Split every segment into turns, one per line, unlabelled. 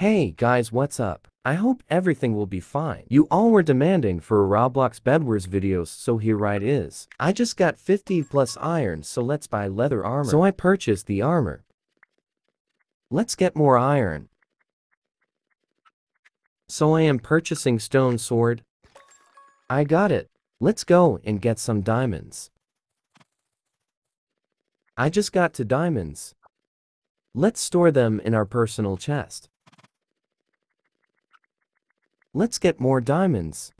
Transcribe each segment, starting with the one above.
Hey guys what's up? I hope everything will be fine. You all were demanding for a Roblox Bedwars videos so here it is. I just got 50 plus iron so let's buy leather armor. So I purchased the armor. Let's get more iron. So I am purchasing stone sword. I got it. Let's go and get some diamonds. I just got to diamonds. Let's store them in our personal chest. Let's get more diamonds.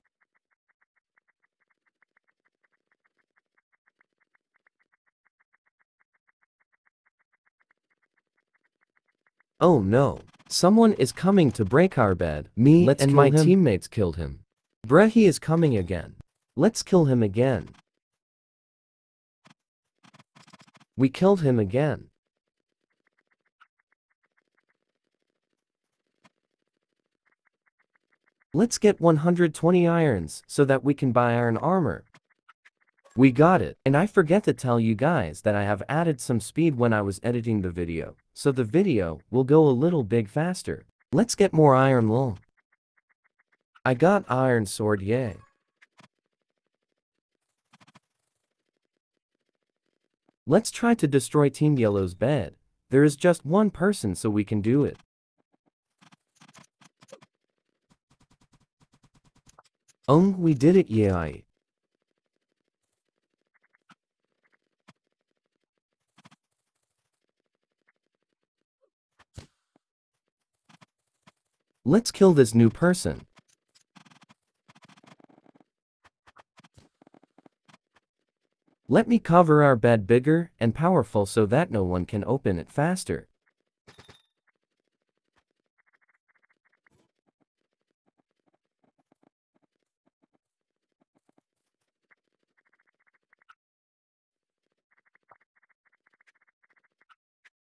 Oh no. Someone is coming to break our bed. Me
Let's
and my
him.
teammates killed him. Bruh he is coming again. Let's kill him again. We killed him again. Let's get 120 irons so that we can buy iron armor. We got it, and I forget to tell you guys that I have added some speed when I was editing the video, so the video will go a little big faster. Let's get more iron lol. I got iron sword yay. Let's try to destroy Team Yellow's bed. There is just one person so we can do it. Oh, we did it yay. Let's kill this new person. Let me cover our bed bigger and powerful so that no one can open it faster.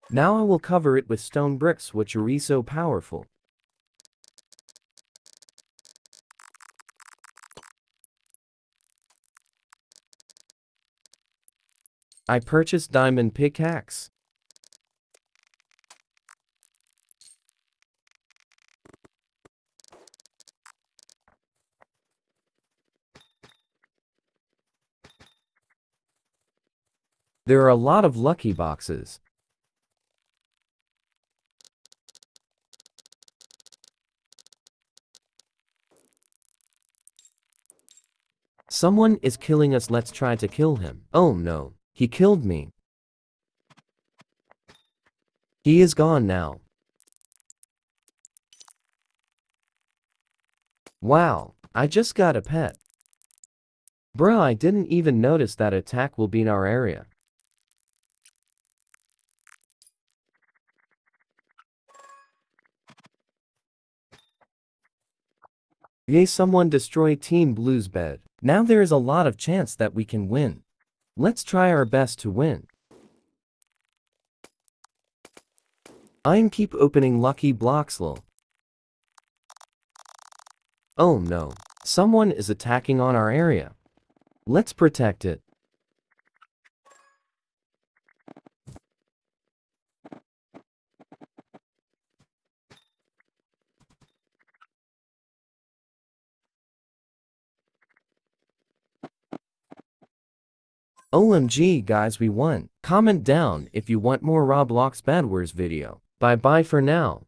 Now I will cover it with stone bricks which are so powerful. I purchased diamond pickaxe. There are a lot of lucky boxes. Someone is killing us let's try to kill him. Oh no, he killed me. He is gone now. Wow, I just got a pet. Bruh I didn't even notice that attack will be in our area. Yay someone destroy Team Blue's bed. Now there is a lot of chance that we can win. Let's try our best to win. I am keep opening lucky blocks lol. Oh no. Someone is attacking on our area. Let's protect it. OMG guys we won. Comment down if you want more Roblox Bedwars video. Bye bye for now.